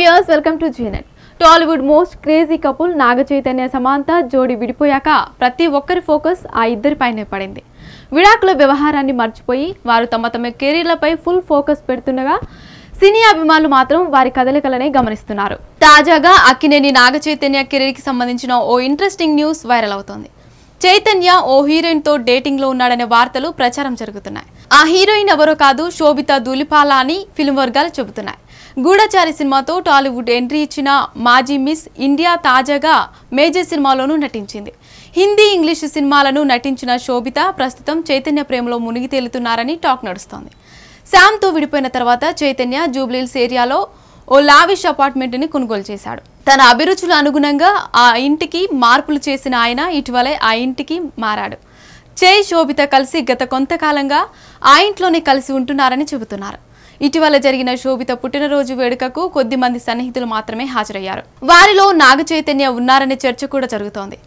Viewers welcome to జీనెట్ Tollywood most crazy couple Naga Chaitanya Samantha జోడి విడిపోయాక ప్రతి ఒక్కరి ఫోకస్ ఆ ఇద్దరిపైనే పడింది. విడాకుల వ్యవహారాన్ని మర్చిపోయి వారు తమ తమ కెరీర్లపై ఫుల్ ఫోకస్ పెడుతుండగా సినీ అభిమానులు మాత్రం వారి కదలికలనే గమనిస్తున్నారు. తాజాగా అక్కినేని నాగ చైతన్య కెరీర్కి సంబంధించిన ఓ ఇంట్రెస్టింగ్ న్యూస్ వైరల్ అవుతోంది. చైతన్య ఓ హీరోయిన్తో డేటింగ్లో ఉన్నాడనే వార్తలు ప్రచారం జరుగుతున్నాయి. ఆ హీరోయిన్ ఎవరో కాదు శోభిత ధూళిపాల అని ఫిల్మ్ వర్గాలు చెబుతున్నాయి. గూఢచారి సినిమాతో టాలీవుడ్ ఎంట్రీ ఇచ్చిన మాజీ మిస్ ఇండియా తాజాగా మేజర్ సినిమాలోనూ నటించింది. హిందీ ఇంగ్లీష్ సినిమాలను నటించిన శోభిత ప్రస్తుతం చైతన్య ప్రేమలో మునిగి తేలుతున్నారని టాక్ నడుస్తోంది. శామ్తో విడిపోయిన తర్వాత చైతన్య జూబ్లీల్స్ ఏరియాలో ఓ లావిష్ అపార్ట్మెంట్ని కొనుగోలు చేశాడు. తన అభిరుచుల అనుగుణంగా ఆ ఇంటికి మార్పులు చేసిన ఆయన ఇటీవలే ఆ ఇంటికి మారాడు. చే శోభిత కలిసి గత కొంతకాలంగా ఆ ఇంట్లోనే కలిసి ఉంటున్నారని చెబుతున్నారు. ఇటీవల జరిగిన శోభిత పుట్టినరోజు వేడుకకు కొద్ది మంది సన్నిహితులు మాత్రమే హాజరయ్యారు. వారిలో నాగ చైతన్య ఉన్నారనే చర్చ కూడా జరుగుతోంది.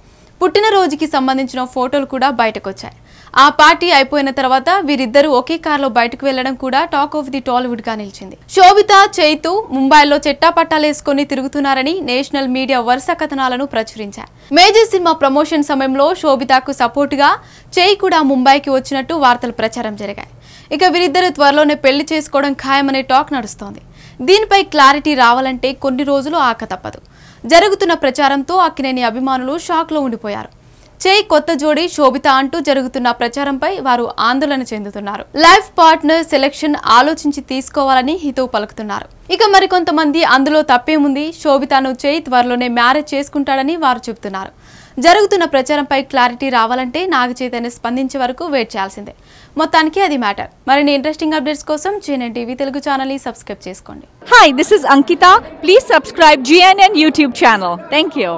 పుట్టినరోజుకి సంబంధించిన ఫోటోలు కూడా బయటకొచ్చాయి. ఆ పార్టీ అయిపోయిన తర్వాత వీరిద్దరూ ఒకే కారులో బయటకు వెళ్ళడం కూడా టాక్ ఆఫ్ ది టాలీవుడ్గా నిలిచింది. శోభిత చైతు ముంబైలో చెట్టాపట్టాలేసుకొని తిరుగుతున్నారని నేషనల్ మీడియా వరుస కథనాలను ప్రచురించారు మేజర్ సినిమా ప్రమోషన్ సమయంలో శోభితకు సపోర్ట్గా చేయి కూడా ముంబైకి వచ్చినట్టు వార్తలు ప్రచారం జరిగాయి. ఇక వీరిద్దరు త్వరలోనే పెళ్ళి చేసుకోవడం ఖాయమనే టాక్ నడుస్తోంది. దీనిపై క్లారిటీ రావాలంటే కొన్ని రోజులు ఆక తప్పదు. జరుగుతున్న ప్రచారంతో అక్కినేని అభిమానులు షాక్లో ఉండిపోయారు. చేయి కొత్త జోడి శోభిత అంటూ జరుగుతున్న ప్రచారంపై వారు ఆందోళన చెందుతున్నారు. లైఫ్ పార్ట్నర్ సెలెక్షన్ ఆలోచించి తీసుకోవాలని హితవు పలుకుతున్నారు. ఇక మరికొంతమంది అందులో తప్పేముంది? శోభితను చేయి త్వరలోనే మ్యారేజ్ చేసుకుంటాడని వారు చెబుతున్నారు. జరుగుతున్న ప్రచారంపై క్లారిటీ రావాలంటే నాగ చైతన్య స్పందించే వరకు వెయిట్ చేయాల్సిందే. మొత్తానికి అది మ్యాటర్. మరిన్ని ఇంట్రెస్టింగ్ అప్డేట్స్ కోసం జీఎన్ఎన్ టీవీ తెలుగు ఛానల్ని సబ్స్క్రైబ్ చేసుకోండి. Hi this is Ankita please subscribe GNN YouTube channel thank you